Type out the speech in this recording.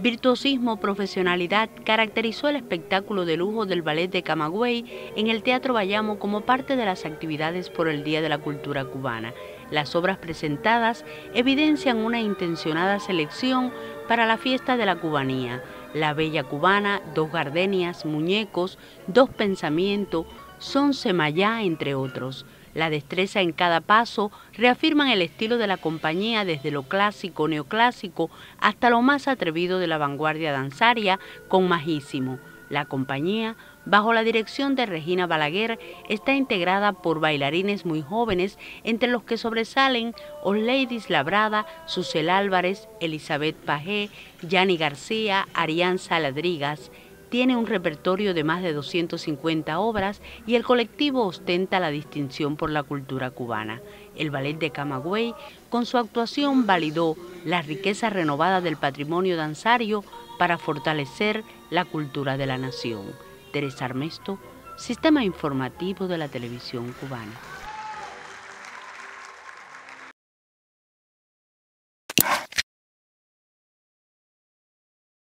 Virtuosismo, profesionalidad caracterizó el espectáculo de lujo del ballet de Camagüey en el Teatro Bayamo como parte de las actividades por el Día de la Cultura Cubana. Las obras presentadas evidencian una intencionada selección para la fiesta de la cubanía. La Bella Cubana, Dos Gardenias, Muñecos, Dos Pensamientos, Son Semayá, entre otros. La destreza en cada paso reafirman el estilo de la compañía desde lo clásico, neoclásico, hasta lo más atrevido de la vanguardia danzaria con Majísimo. La compañía, bajo la dirección de Regina Balaguer, está integrada por bailarines muy jóvenes, entre los que sobresalen Ladies Labrada, Susel Álvarez, Elizabeth Pajé, Yanni García, Arián Saladrigas, tiene un repertorio de más de 250 obras y el colectivo ostenta la distinción por la cultura cubana. El ballet de Camagüey, con su actuación, validó la riqueza renovada del patrimonio danzario para fortalecer la cultura de la nación. Teresa Armesto, Sistema Informativo de la Televisión Cubana.